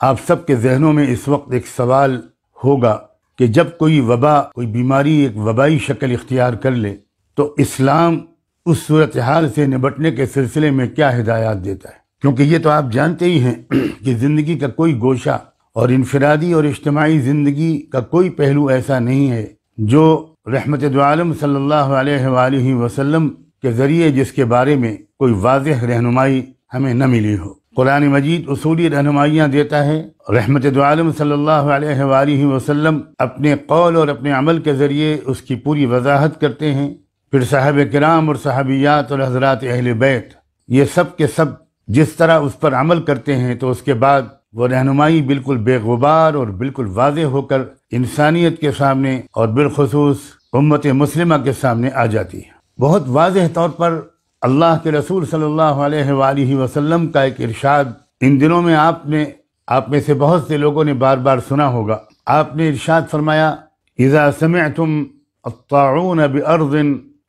آپ سب کے ذہنوں میں اس وقت ایک سوال ہوگا کہ جب کوئی وبا، کوئی بیماری، ایک وبائی شکل اختیار کر لے، تو اسلام اس صورتحال سے نبٹنے کے سلسلے میں کیا ہدایات دیتا ہے؟ کیونکہ یہ تو آپ جانتے ہی ہیں کہ زندگی کا کوئی گوشہ اور انفرادی اور اجتماعی زندگی کا کوئی پہلو ایسا نہیں ہے جو رحمت دعالم صلی اللہ علیہ وآلہ وسلم کے ذریعے جس کے بارے میں کوئی واضح رہنمائی ہمیں نہ ملی ہو۔ قرآن مجید اصولی رہنمائیاں دیتا ہے رحمت دعالم صلی اللہ علیہ وآلہ وسلم اپنے قول اور اپنے عمل کے ذریعے اس کی پوری وضاحت کرتے ہیں۔ پھر صاحب کرام اور صحابیات اور حضرات اہل بیت، یہ سب کے سب جس طرح اس پر عمل کرتے ہیں تو اس کے بعد وہ رہنمائی بالکل بے غبار اور بالکل واضح ہو کر انسانیت کے سامنے اور بالخصوص امت مسلمہ کے سامنے آ جاتی ہے۔ بہت واضح طور پر اللہ کے رسول صلی اللہ علیہ وآلہ وسلم کا ایک ارشاد ان دنوں میں آپ نے، آپ میں سے بہت سے لوگوں نے بار بار سنا ہوگا۔ آپ نے ارشاد فرمایا، اذا سمعتم الطاعون بأرض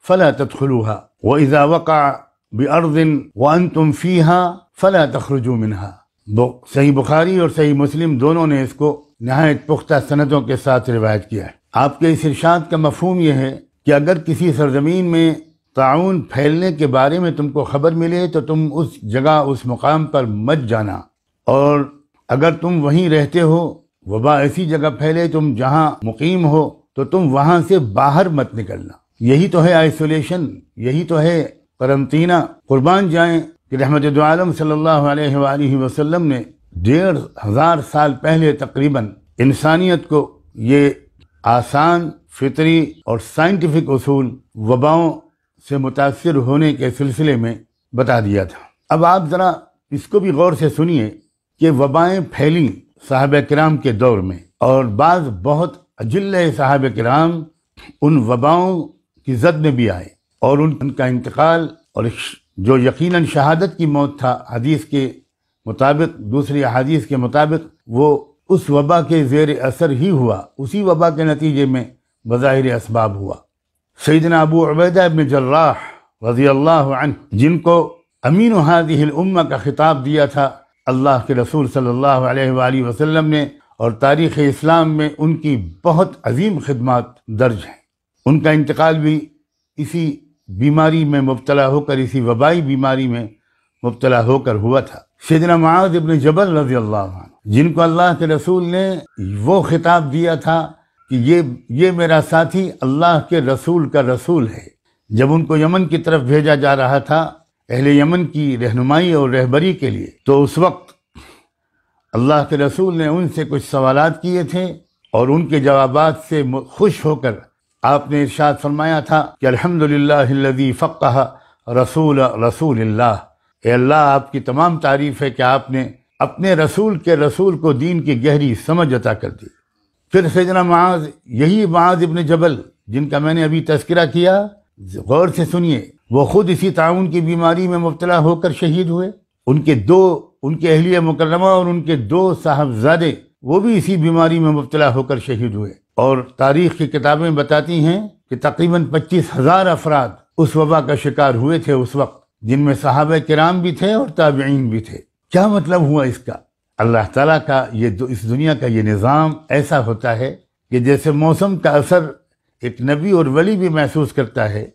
فلا تدخلوها، وإذا وقع بأرض وأنتم فيها فلا تخرجوا منها۔ صحیح بخاری اور صحیح مسلم دونوں نے اس کو نہایت پختہ سندوں کے ساتھ روایت کیا ہے۔ آپ کے اس ارشاد کا مفہوم یہ ہے کہ اگر کسی سرزمین میں تعاون پھیلنے کے بارے میں تم کو خبر ملے تو تم اس جگہ، اس مقام پر مت جانا۔ اور اگر تم وہیں رہتے ہو، وبا ایسی جگہ پھیلے تم جہاں مقیم ہو، تو تم وہاں سے باہر مت نکلنا۔ یہی تو ہے آئسولیشن یہی تو ہے قرنطینہ۔ قربان جائیں کہ رحمت دعالم صلی اللہ علیہ وآلہ وسلم نے ڈیڑھ ہزار سال پہلے تقریباً انسانیت کو یہ آسان، فطری اور سائنٹیفک اصول وباؤں سے متاثر ہونے کے سلسلے میں بتا دیا تھا۔ اب آپ ذرا اس کو بھی غور سے سنیے کہ وبائیں پھیلیں صحابہ کرام کے دور میں اور بعض بہت اجل صاحب کرام ان وباؤں کی زد میں بھی آئے اور ان کا انتقال اور جو یقیناً شہادت کی موت تھا حدیث کے مطابق، دوسری حدیث کے مطابق، وہ اس وبا کے زیر اثر ہی ہوا۔ اسی وبا کے نتیجے میں بظاہر اسباب ہوا۔ سیدنا ابو عبیدہ ابن جراح رضی اللہ عنہ، جن کو امین و حادی الامہ کا خطاب دیا تھا، اللہ کے رسول صلی اللہ علیہ وآلہ وسلم نے، اور تاریخ اسلام میں ان کی بہت عظیم خدمات درج ہیں۔ ان کا انتقال بھی اسی بیماری میں مبتلا ہو کر، اسی وبائی بیماری میں مبتلا ہو کر ہوا تھا۔ سیدنا معاذ ابن جبل رضی اللہ عنہ، جن کو اللہ کے رسول نے وہ خطاب دیا تھا کہ یہ یہ میرا ساتھی اللہ کے رسول کا رسول ہے۔ جب ان کو یمن کی طرف بھیجا جا رہا تھا اہل یمن کی رہنمائی اور رہبری کے لیے، تو اس وقت اللہ کے رسول نے ان سے کچھ سوالات کیے تھے اور ان کے جوابات سے خوش ہو کر آپ نے ارشاد فرمایا تھا کہ الحمد للہ فقہ رسول رسول اللہ۔ اے اللہ، آپ کی تمام تعریف ہے کہ آپ نے اپنے رسول کے رسول کو دین کی گہری سمجھ عطا کر دی۔ پھر سیدنا معاذ، یہی معاذ ابن جبل، جن کا میں نے ابھی تذکرہ کیا، غور سے سنیے، وہ خود اسی تعاون کی بیماری میں مبتلا ہو کر شہید ہوئے۔ ان کے دو، ان کے اہلیہ مکرمہ اور ان کے دو صاحبزادے وہ بھی اسی بیماری میں مبتلا ہو کر شہید ہوئے۔ اور تاریخ کی کتابیں بتاتی ہیں کہ تقریباً پچیس ہزار افراد اس وبا کا شکار ہوئے تھے اس وقت، جن میں صحابہ کرام بھی تھے اور تابعین بھی تھے۔ کیا مطلب ہوا اس کا؟ اللہ تعالیٰ کا یہ اس دنیا کا یہ نظام ایسا ہوتا ہے کہ جیسے موسم کا اثر ایک نبی اور ولی بھی محسوس کرتا ہے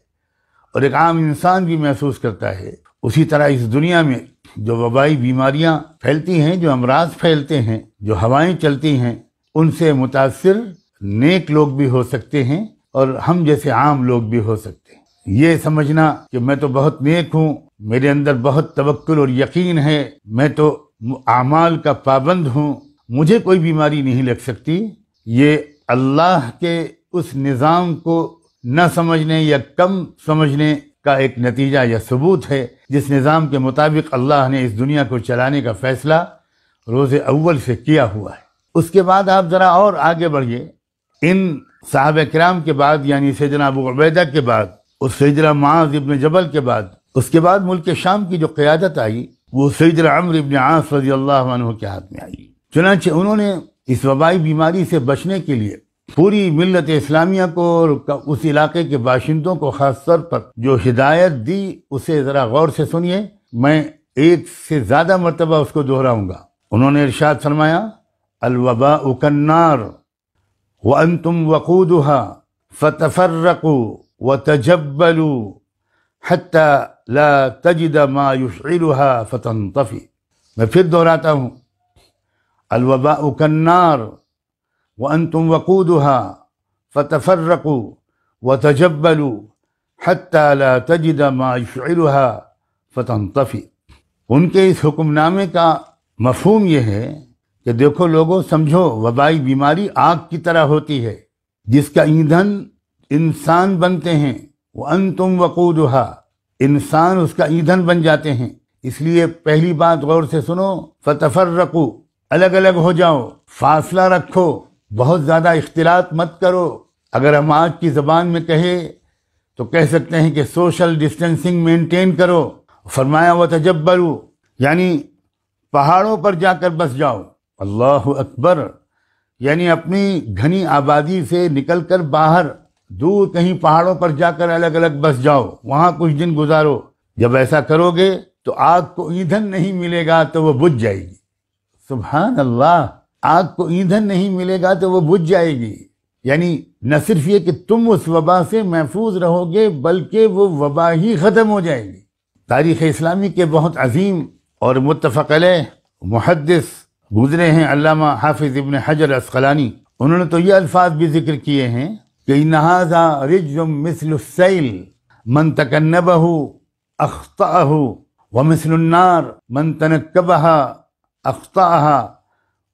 اور ایک عام انسان بھی محسوس کرتا ہے۔ اسی طرح اس دنیا میں جو وبائی بیماریاں پھیلتی ہیں، جو امراض پھیلتے ہیں، جو ہوائیں چلتی ہیں، ان سے متاثر نیک لوگ بھی ہو سکتے ہیں اور ہم جیسے عام لوگ بھی ہو سکتے ہیں۔ یہ سمجھنا کہ میں تو بہت نیک ہوں، میرے اندر بہت توکل اور یقین ہے، میں تو اعمال کا پابند ہوں، مجھے کوئی بیماری نہیں لگ سکتی۔ یہ اللہ کے اس نظام کو نہ سمجھنے یا کم سمجھنے کا ایک نتیجہ یا ثبوت ہے، جس نظام کے مطابق اللہ نے اس دنیا کو چلانے کا فیصلہ روز اول سے کیا ہوا ہے۔ اس کے بعد آپ ذرا اور آگے بڑھیے۔ ان صحابہ کرام کے بعد یعنی سیدنا ابو عبیدہ کے بعد اس سیدنا معاذ ابن جبل کے بعد، اس کے بعد ملک شام کی جو قیادت آئی وہ سیدنا عمر ابن عاص رضی اللہ عنہ کے ہاتھ میں آئی۔ چنانچہ انہوں نے اس وبائی بیماری سے بچنے کے لیے پوری ملت اسلامیہ کو اور اس علاقے کے باشندوں کو خاص طور پر جو ہدایت دی اسے ذرا غور سے سنیے۔ میں ایک سے زیادہ مرتبہ اس کو دہراؤں گا۔ انہوں نے ارشاد فرمایا الوبا کنار وانتم وقودها فتفرقوا وتجبلوا حتى لا تجد ما يشعلها فتنطفي. ما في دوراته الوباء كالنار وأنتم وقودها فتفرقوا وتجبلوا حتى لا تجد ما يشعلها فتنطفي. ان کے اس حکم نامے کا مفہوم یہ ہے کہ دیکھو لوگوں سمجھو وبائی بیماری آگ کی طرح ہوتی ہے جس کا ایندھن انسان بنتے ہیں۔ وہ ان تم وقودہ انسان اس کا ایندھن بن جاتے ہیں۔ اس لیے پہلی بات غور سے سنو فتفر رکو الگ الگ ہو جاؤ۔ فاصلہ رکھو۔ بہت زیادہ اختلاط مت کرو۔ اگر ہم آج کی زبان میں کہے تو کہہ سکتے ہیں کہ سوشل ڈسٹینسنگ مینٹین کرو۔ فرمایا وہ تجبرو یعنی پہاڑوں پر جا کر بس جاؤ۔ اللہ اکبر۔ یعنی اپنی گھنی آبادی سے نکل کر باہر۔ دور کہیں پہاڑوں پر جا کر الگ الگ بس جاؤ، وہاں کچھ دن گزارو۔ جب ایسا کرو گے تو آگ کو ایندھن نہیں ملے گا تو وہ بجھ جائے گی۔ سبحان اللہ، آگ کو ایندھن نہیں ملے گا تو وہ بجھ جائے گی۔ یعنی نہ صرف یہ کہ تم اس وبا سے محفوظ رہو گے، بلکہ وہ وبا ہی ختم ہو جائے گی۔ تاریخ اسلامی کے بہت عظیم اور متفق علیہ محدث گزرے ہیں علامہ حافظ ابن حجر اسقلانی۔ انہوں نے تو یہ الفاظ بھی ذکر کیے ہیں۔ کہ نہذا رجم مثل السیل من تکنبہ اخطأہ ومثل النار من تنکبها اخطأها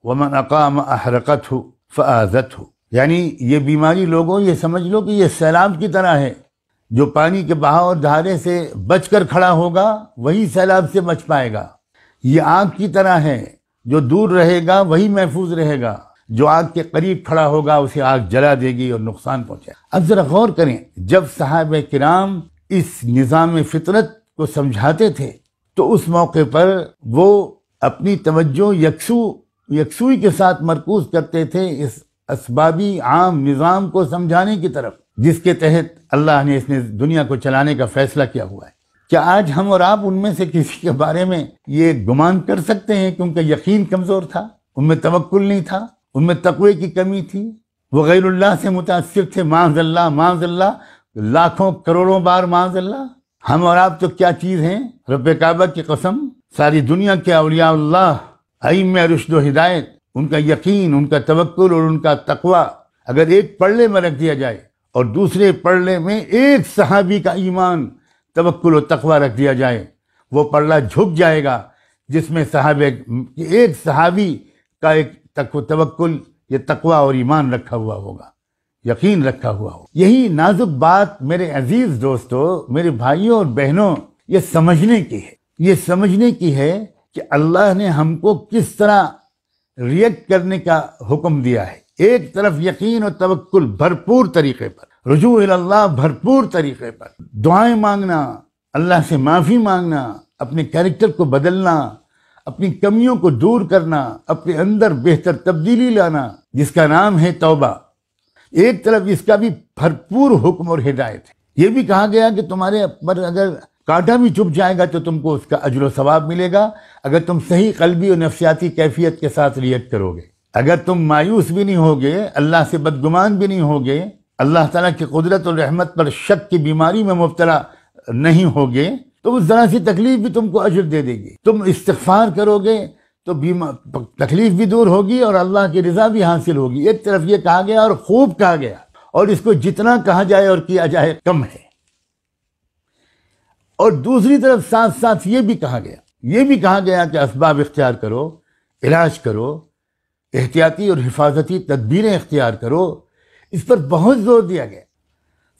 ومن اقام احرقته فآذته یعنی یہ بیماری لوگوں، یہ سمجھ لو کہ یہ سیلاب کی طرح ہے۔ جو پانی کے بہاؤ اور دھارے سے بچ کر کھڑا ہوگا، وہی سیلاب سے بچ پائے گا۔ یہ آگ کی طرح ہے، جو دور رہے گا، وہی محفوظ رہے گا۔ جو آگ کے قریب کھڑا ہوگا اسے آگ جلا دے گی اور نقصان پہنچے اب ذرا غور کریں، جب صحابہ کرام اس نظام فطرت کو سمجھاتے تھے، تو اس موقع پر وہ اپنی توجہ یکسو، یکسوئی کے ساتھ مرکوز کرتے تھے اس اسبابی عام نظام کو سمجھانے کی طرف، جس کے تحت اللہ نے اس نے دنیا کو چلانے کا فیصلہ کیا ہوا ہے۔ کیا آج ہم اور آپ ان میں سے کسی کے بارے میں یہ گمان کر سکتے ہیں کہ ان کا یقین کمزور تھا، ان میں توکل نہیں تھا؟ ان میں تقوی کی کمی تھی۔ وہ غیر اللہ سے متاثر تھے، معاذ اللہ معاذ اللہ، لاکھوں کروڑوں بار معاذ اللہ۔ ہم اور آپ تو کیا چیز ہیں؟ رب کعبہ کی قسم، ساری دنیا کے اولیاء اللہ عیم رشد و ہدایت، ان کا یقین، ان کا توکل اور ان کا تقوی۔ اگر ایک پڑھنے میں رکھ دیا جائے اور دوسرے پڑھنے میں ایک صحابی کا ایمان، توکل و تقوی رکھ دیا جائے، وہ پلڑا جھک جائے گا، جس میں صحابہ، ایک صحابی کا ایک توکل، یہ تقوی اور ایمان رکھا ہوا ہوگا، یقین رکھا ہوا ہو یہی نازک بات میرے عزیز دوستو، میرے بھائیوں اور بہنوں، یہ سمجھنے کی ہے۔ یہ سمجھنے کی ہے کہ اللہ نے ہم کو کس طرح ریئیکٹ کرنے کا حکم دیا ہے۔ ایک طرف یقین اور توکل بھرپور طریقے پر، رجوع اللہ بھرپور طریقے پر۔ دعائیں مانگنا، اللہ سے معافی مانگنا، اپنے کیریکٹر کو بدلنا اپنی کمیوں کو دور کرنا، اپنے اندر بہتر تبدیلی لانا، جس کا نام ہے توبہ۔ ایک طرف اس کا بھی بھرپور حکم اور ہدایت ہے۔ یہ بھی کہا گیا کہ تمہارے پر اگر کانٹا بھی چپ جائے گا تو تم کو اس کا اجر و ثواب ملے گا۔ اگر تم صحیح قلبی اور نفسیاتی کیفیت کے ساتھ ریئیکٹ کرو گے۔ اگر تم مایوس بھی نہیں ہوگے، اللہ سے بدگمان بھی نہیں ہوگے، اللہ تعالیٰ کی قدرت اور رحمت پر شک کی بیماری میں مبتلا نہیں ہوگے تو اس ذرا سی تکلیف بھی تم کو اجر دے دے گی۔ تم استغفار کرو گے تو تکلیف بھی دور ہوگی اور اللہ کی رضا بھی حاصل ہوگی۔ ایک طرف یہ کہا گیا اور خوب کہا گیا اور اس کو جتنا کہا جائے اور کیا جائے کم ہے۔ اور دوسری طرف ساتھ ساتھ یہ بھی کہا گیا یہ بھی کہا گیا کہ اسباب اختیار کرو، علاج کرو، احتیاطی اور حفاظتی تدبیریں اختیار کرو۔ اس پر بہت زور دیا گیا۔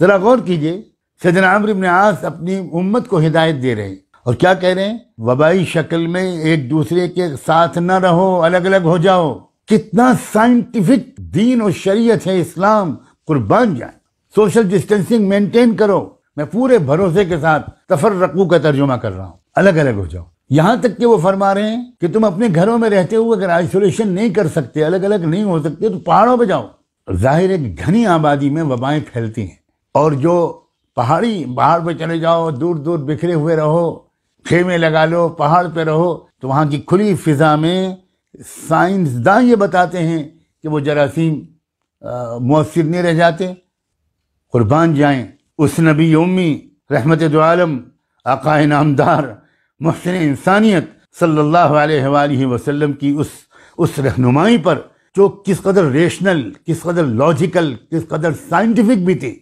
ذرا غور کیجیے۔ سیدنا عمر بن عاص اپنی امت کو ہدایت دے رہے ہیں۔ اور کیا کہہ رہے ہیں؟ وبائی شکل میں ایک دوسرے کے ساتھ نہ رہو، الگ الگ ہو جاؤ۔ کتنا سائنٹیفک دین اور شریعت ہے اسلام۔ قربان جائیں۔ سوشل ڈسٹینسنگ مینٹین کرو۔ میں پورے بھروسے کے ساتھ تفر رقو کا ترجمہ کر رہا ہوں۔ الگ الگ ہو جاؤ۔ یہاں تک کہ وہ فرما رہے ہیں کہ تم اپنے گھروں میں رہتے ہوئے اگر آئسولیشن نہیں کر سکتے، الگ الگ نہیں ہو سکتے، تو پہاڑوں پہ جاؤ۔ ظاہر ہے گھنی آبادی میں وبائیں پھیلتی ہیں۔ اور جو پہاڑی پہاڑ پہ چلے جاؤ، دور دور بکھرے ہوئے رہو خیمے لگا لو، پہاڑ پہ رہو، تو وہاں کی کھلی فضا میں سائنسداں یہ بتاتے ہیں کہ وہ جراثیم مؤثر نہیں رہ جاتے۔ قربان جائیں۔ اس نبی امی، رحمت دو عالم، آقا نامدار، محسن انسانیت صلی اللہ علیہ وآلہ وسلم کی اس اس رہنمائی پر جو کس قدر ریشنل کس قدر لاجیکل کس قدر سائنٹیفک بھی تھی۔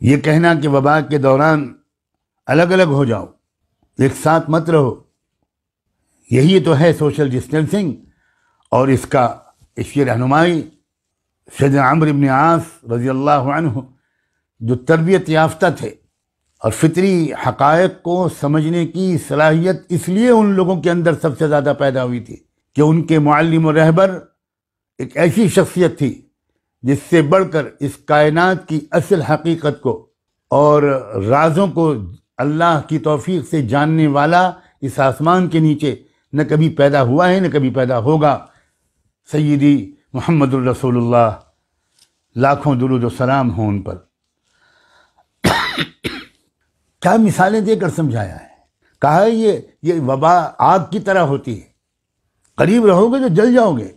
یہ کہنا کہ وبا کے دوران الگ الگ ہو جاؤ، ایک ساتھ مت رہو۔ یہی تو ہے سوشل ڈسٹینسنگ اور اس کا اس کی رہنمائی سید عمر ابن عاص رضی اللہ عنہ جو تربیت یافتہ تھے اور فطری حقائق کو سمجھنے کی صلاحیت اس لیے ان لوگوں کے اندر سب سے زیادہ پیدا ہوئی تھی کہ ان کے معلم و رہبر ایک ایسی شخصیت تھی جس سے بڑھ کر اس کائنات کی اصل حقیقت کو اور رازوں کو اللہ کی توفیق سے جاننے والا اس آسمان کے نیچے نہ کبھی پیدا ہوا ہے، نہ کبھی پیدا ہوگا۔ سیدی محمد الرسول اللہ، لاکھوں درود و سلام ہوں ان پر۔ کیا مثالیں دے کر سمجھایا ہے؟ کہا ہے یہ یہ وبا آگ کی طرح ہوتی ہے۔ قریب رہو گے تو جل جاؤ گے۔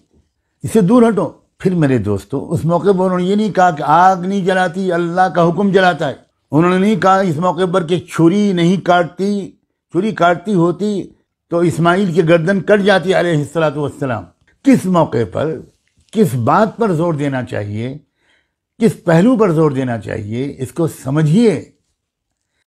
اسے دور ہٹو۔ پھر میرے دوستو، اس موقع پر انہوں نے یہ نہیں کہا کہ آگ نہیں جلاتی، اللہ کا حکم جلاتا ہے۔ انہوں نے نہیں کہا اس موقع پر کہ چھری نہیں کاٹتی، چھری کاٹتی ہوتی تو اسماعیل کی گردن کٹ جاتی علیہ السلاۃ والسلام۔ کس موقع پر، کس بات پر زور دینا چاہیے، کس پہلو پر زور دینا چاہیے، اس کو سمجھیے۔